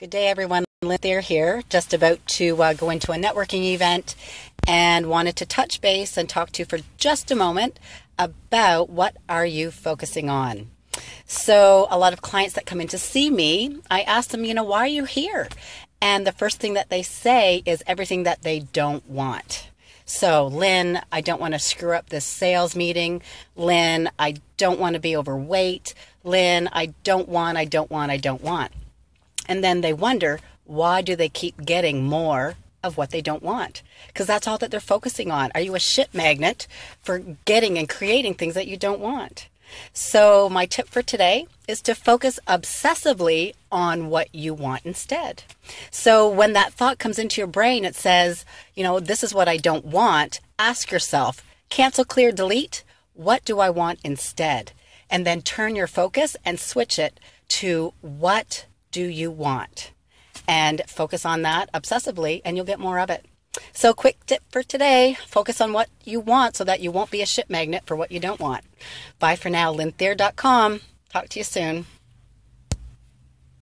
Good day, everyone. Lynn here, just about to uh, go into a networking event and wanted to touch base and talk to you for just a moment about what are you focusing on. So, a lot of clients that come in to see me, I ask them, you know, why are you here? And the first thing that they say is everything that they don't want. So, Lynn, I don't want to screw up this sales meeting. Lynn, I don't want to be overweight. Lynn, I don't want, I don't want, I don't want. And then they wonder, why do they keep getting more of what they don't want? Because that's all that they're focusing on. Are you a shit magnet for getting and creating things that you don't want? So, my tip for today is to focus obsessively on what you want instead. So, when that thought comes into your brain, it says, you know, this is what I don't want. Ask yourself, cancel, clear, delete. What do I want instead? And then turn your focus and switch it to what do you want? And focus on that obsessively, and you'll get more of it. So, quick tip for today focus on what you want so that you won't be a ship magnet for what you don't want. Bye for now, lynnthier.com. Talk to you soon.